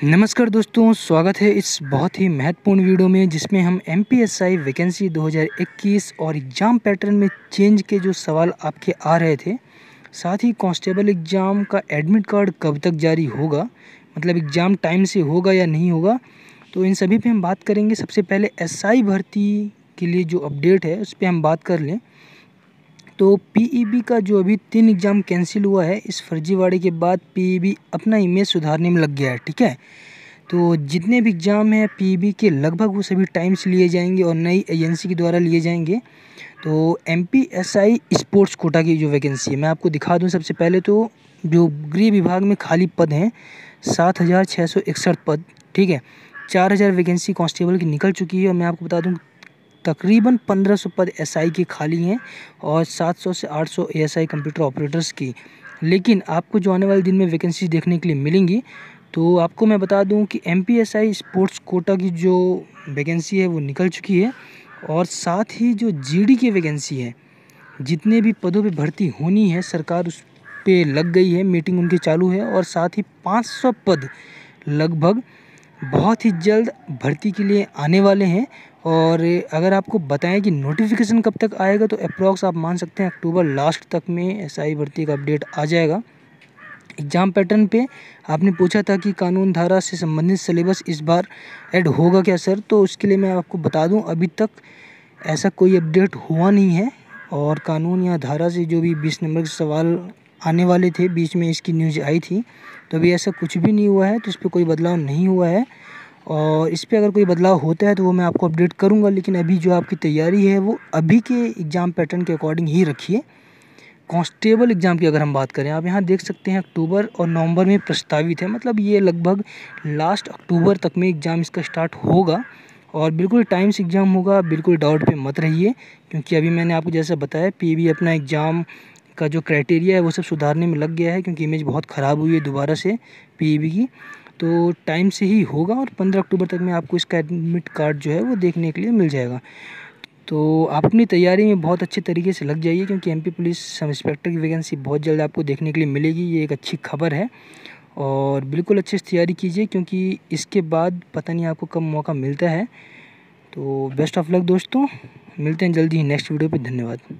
नमस्कार दोस्तों, स्वागत है इस बहुत ही महत्वपूर्ण वीडियो में, जिसमें हम M P S I vacancy 2021 और एग्ज़ाम पैटर्न में चेंज के जो सवाल आपके आ रहे थे, साथ ही कांस्टेबल एग्ज़ाम का एडमिट कार्ड कब तक जारी होगा मतलब एग्ज़ाम टाइम से होगा या नहीं होगा तो इन सभी पे हम बात करेंगे। सबसे पहले एस आई भर्ती के लिए जो अपडेट है, उस पर हम बात कर लें। तो पीईबी का जो अभी तीन एग्ज़ाम कैंसिल हुआ है, इस फर्जीवाड़े के बाद पीईबी अपना इमेज सुधारने में लग गया है, ठीक है? तो जितने भी एग्ज़ाम हैं पीईबी के लगभग वो सभी टाइम्स लिए जाएँगे और नई एजेंसी के द्वारा लिए जाएँगे। तो M P S I sports quota की जो वैकेंसी है, मैं आपको दिखा दूँ सबसे पहले तो जो गृह विभाग में खाली पद हैं, सात हज़ार छः सौ इकसठ पद, ठीक है? चार हज़ार वैकेंसी कांस्टेबल की निकल चुकी है और मैं आपको बता दूँ तकरीबन 1500 पद एसआई की खाली हैं और 700 से 800 एएसआई कंप्यूटर ऑपरेटर्स की। लेकिन आपको जो आने वाले दिन में वैकेंसी देखने के लिए मिलेंगी तो आपको मैं बता दूँ कि एम स्पोर्ट्स कोटा की जो वैकेंसी है, वो निकल चुकी है और साथ ही जो जीडी की वैकेंसी है, जितने भी पदों पे भर्ती होनी है, सरकार उस पे लग गई है मीटिंग उनकी चालू है और साथ ही 500 पद लगभग बहुत ही जल्द भर्ती के लिए आने वाले हैं। और अगर आपको बताएँ कि नोटिफिकेशन कब तक आएगा तो अप्रॉक्स आप मान सकते हैं अक्टूबर लास्ट तक में एस आई भर्ती का अपडेट आ जाएगा। एग्ज़ाम पैटर्न पे आपने पूछा था कि कानून धारा से संबंधित सिलेबस इस बार ऐड होगा क्या सर तो उसके लिए मैं आपको बता दूँ, अभी तक ऐसा कोई अपडेट हुआ नहीं है और कानून या धारा से जो भी बीस नंबर के सवाल आने वाले थे, बीच में इसकी न्यूज़ आई थी तो अभी ऐसा कुछ भी नहीं हुआ है तो इस पर कोई बदलाव नहीं हुआ है। और इस पर अगर कोई बदलाव होता है तो वो मैं आपको अपडेट करूँगा, लेकिन अभी जो आपकी तैयारी है वो अभी के एग्ज़ाम पैटर्न के अकॉर्डिंग ही रखिए। कांस्टेबल एग्ज़ाम की अगर हम बात करें, आप यहाँ देख सकते हैं अक्टूबर और नवंबर में प्रस्तावित है मतलब ये लगभग लास्ट अक्टूबर तक में एग्ज़ाम इसका स्टार्ट होगा। और बिल्कुल टाइम से एग्ज़ाम होगा, बिल्कुल डाउट पे मत रहिए, क्योंकि अभी मैंने आपको जैसा बताया पी अपना एग्ज़ाम का जो क्राइटेरिया है वो सब सुधारने में लग गया है, क्योंकि इमेज बहुत ख़राब हुई है दोबारा से पी की। तो टाइम से ही होगा और पंद्रह अक्टूबर तक में आपको इसका एडमिट कार्ड जो है वो देखने के लिए मिल जाएगा। तो आप अपनी तैयारी में बहुत अच्छे तरीके से लग जाइए क्योंकि एमपी पुलिस सब इंस्पेक्टर की वैकेंसी बहुत जल्द आपको देखने के लिए मिलेगी, ये एक अच्छी खबर है। और बिल्कुल अच्छे से तैयारी कीजिए क्योंकि इसके बाद पता नहीं आपको कब मौका मिलता है। तो बेस्ट ऑफ़ लक दोस्तों, मिलते हैं जल्दी ही नेक्स्ट वीडियो पे, धन्यवाद।